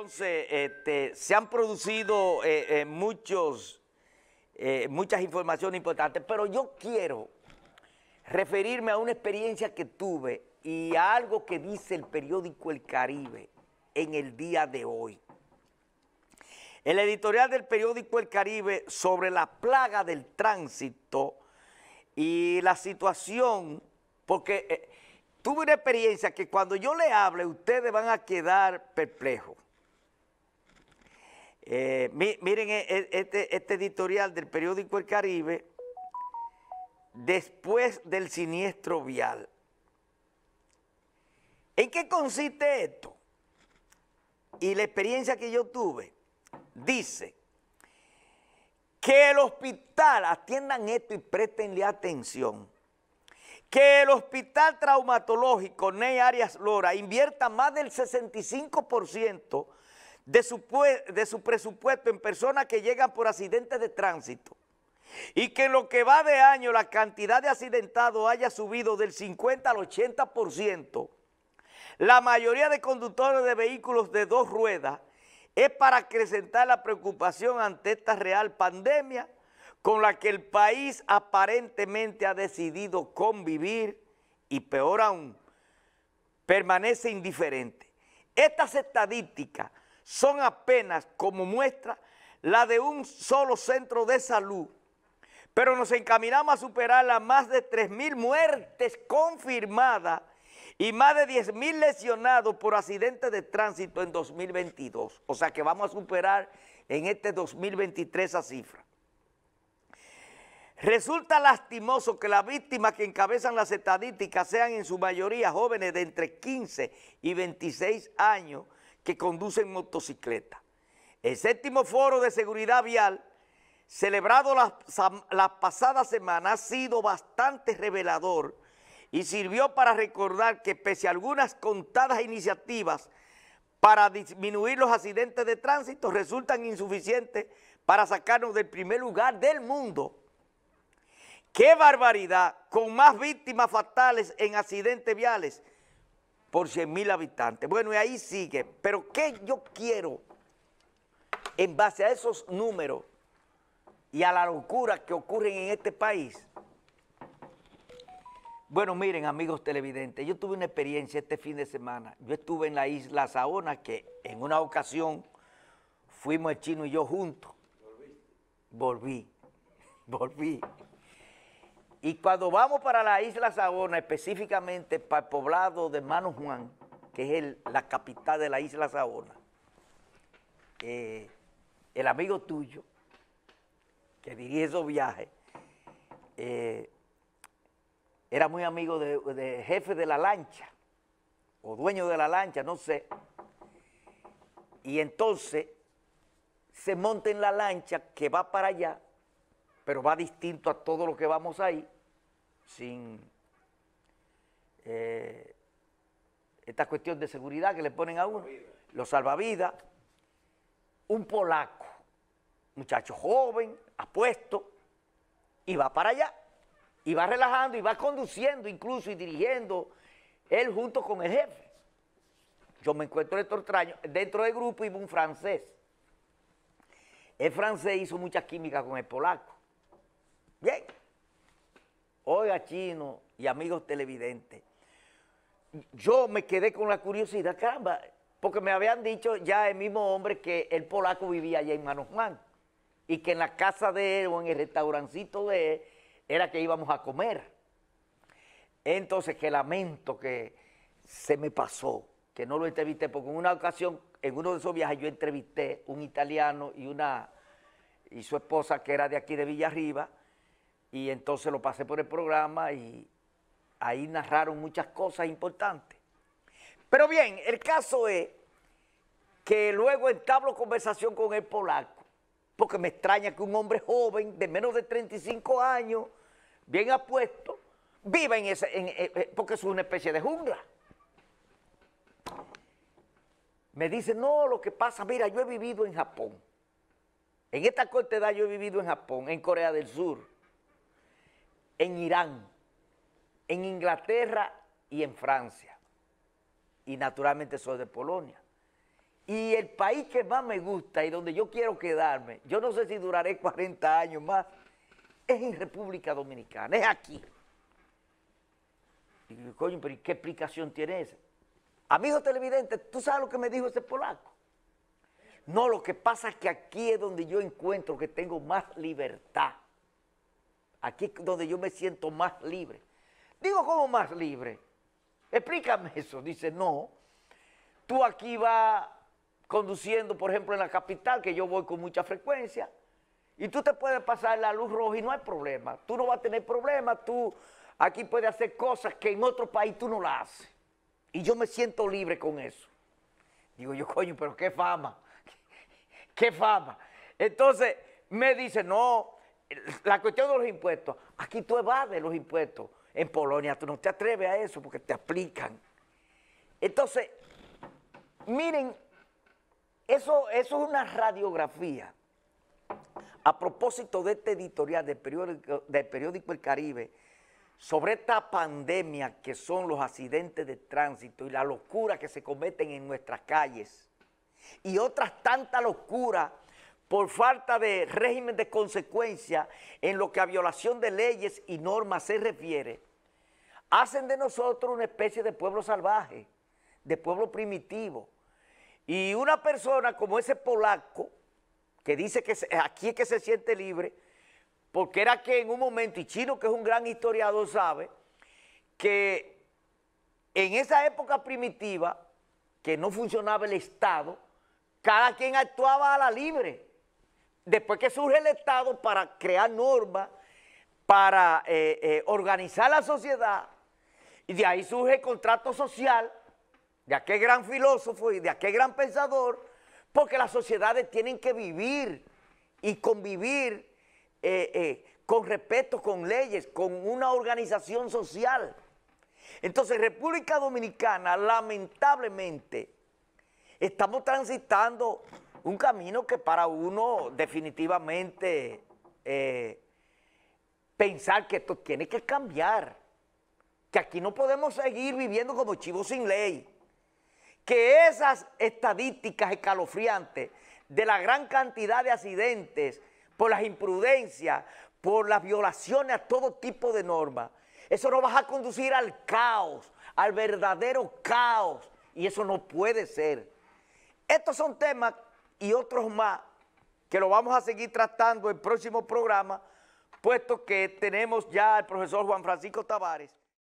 Entonces, este, se han producido eh, eh, muchos, eh, muchas informaciones importantes, pero yo quiero referirme a una experiencia que tuve y a algo que dice el periódico El Caribe en el día de hoy. El editorial del periódico El Caribe sobre la plaga del tránsito y la situación, porque tuve una experiencia que cuando yo le hable ustedes van a quedar perplejos. Eh, miren e, e, este, este editorial del periódico El Caribe, después del siniestro vial. ¿En qué consiste esto? Y la experiencia que yo tuve dice que el hospital, atiendan esto y préstenle atención, que el hospital traumatológico Ney Arias Lora invierta más del 65% de su, de su presupuesto en personas que llegan por accidentes de tránsito y que en lo que va de año la cantidad de accidentados haya subido del 50 al 80%, la mayoría de conductores de vehículos de dos ruedas es para acrecentar la preocupación ante esta real pandemia con la que el país aparentemente ha decidido convivir y peor aún, permanece indiferente. Estas estadísticas son apenas como muestra la de un solo centro de salud, pero nos encaminamos a superar las más de 3.000 muertes confirmadas y más de 10 mil lesionados por accidentes de tránsito en 2022. O sea que vamos a superar en este 2023 esa cifra. Resulta lastimoso que las víctimas que encabezan las estadísticas sean en su mayoría jóvenes de entre 15 y 26 años que conducen motocicleta. El séptimo foro de seguridad vial, celebrado la, la pasada semana, ha sido bastante revelador y sirvió para recordar que pese a algunas contadas iniciativas para disminuir los accidentes de tránsito, resultan insuficientes para sacarnos del primer lugar del mundo. ¡Qué barbaridad! Con más víctimas fatales en accidentes viales por 100 mil habitantes. Bueno, y ahí sigue. Pero ¿qué yo quiero en base a esos números y a la locura que ocurren en este país? Bueno, miren, amigos televidentes, yo tuve una experiencia este fin de semana. Yo estuve en la isla Saona, que en una ocasión fuimos el chino y yo juntos. Volví, volví. Y cuando vamos para la isla Saona, específicamente para el poblado de Mano Juan, que es la capital de la isla Saona, eh, el amigo tuyo, que dirige esos viajes, eh, era muy amigo de, jefe de la lancha, o dueño de la lancha, no sé. Y entonces se monta en la lancha que va para allá, pero va distinto a todo lo que vamos ahí, sin eh, esta cuestión de seguridad que le ponen a uno, los salvavidas, un polaco, muchacho joven, apuesto, y va para allá y va relajando y va conduciendo incluso y dirigiendo él junto con el jefe. Yo me encuentro dentro del grupo y un francés. El francés hizo mucha química con el polaco. Bien. Oiga, chino y amigos televidentes, yo me quedé con la curiosidad, caramba, porque me habían dicho ya el mismo hombre que el polaco vivía allá en Manojman y que en la casa de él o en el restaurancito de él era que íbamos a comer. Entonces, que lamento que se me pasó, que no lo entrevisté, porque en una ocasión, en uno de esos viajes, yo entrevisté un italiano y una y su esposa, que era de aquí de Villarriba, y entonces lo pasé por el programa y ahí narraron muchas cosas importantes. Pero bien, el caso es que luego entablo conversación con el polaco, porque me extraña que un hombre joven de menos de 35 años bien apuesto, viva en ese, eh, eh, porque es una especie de jungla. Me dice, no, lo que pasa, mira, yo he vivido en Japón. En esta corta edad yo he vivido en Japón, en Corea del Sur, en Irán, en Inglaterra y en Francia. Y naturalmente soy de Polonia. Y el país que más me gusta y donde yo quiero quedarme, yo no sé si duraré 40 años más, es en República Dominicana, es aquí. Y coño, pero ¿qué explicación tiene esa? Amigo televidente, ¿tú sabes lo que me dijo ese polaco? No, lo que pasa es que aquí es donde yo encuentro que tengo más libertad. Aquí es donde yo me siento más libre. Digo, ¿cómo más libre? Explícame eso. Dice, no, tú aquí vas conduciendo, por ejemplo, en la capital, que yo voy con mucha frecuencia, y tú te puedes pasar la luz roja y no hay problema. Tú no vas a tener problema, tú aquí puedes hacer cosas que en otro país tú no las haces. Y yo me siento libre con eso. Digo yo, coño, pero qué fama, qué fama. Entonces me dice, no, la cuestión de los impuestos, aquí tú evades los impuestos. En Polonia tú no te atreves a eso porque te aplican. Entonces, miren, eso, eso es una radiografía. A propósito de este editorial del del periódico El Caribe, sobre esta pandemia que son los accidentes de tránsito y la locura que se cometen en nuestras calles y otras tantas locuras por falta de régimen de consecuencia en lo que a violación de leyes y normas se refiere, hacen de nosotros una especie de pueblo salvaje, de pueblo primitivo. Y una persona como ese polaco, que dice que aquí es que se siente libre, porque era que en un momento, y Chino que es un gran historiador sabe, que en esa época primitiva, que no funcionaba el Estado, cada quien actuaba a la libre después que surge el Estado para crear normas, para eh, eh, organizar la sociedad, y de ahí surge el contrato social, de aquel gran filósofo y de aquel gran pensador, porque las sociedades tienen que vivir y convivir eh, con respeto, con leyes, con una organización social. Entonces, República Dominicana, lamentablemente, estamos transitando un camino que para uno definitivamente eh, pensar que esto tiene que cambiar, que aquí no podemos seguir viviendo como chivos sin ley, que esas estadísticas escalofriantes de la gran cantidad de accidentes por las imprudencias, por las violaciones a todo tipo de normas, eso nos va a conducir al caos, al verdadero caos, y eso no puede ser. Estos son temas y otros más que lo vamos a seguir tratando en el próximo programa, puesto que tenemos ya al profesor Juan Francisco Tavares